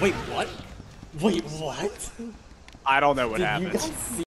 Wait, what? Wait, what? I don't know what Did happened.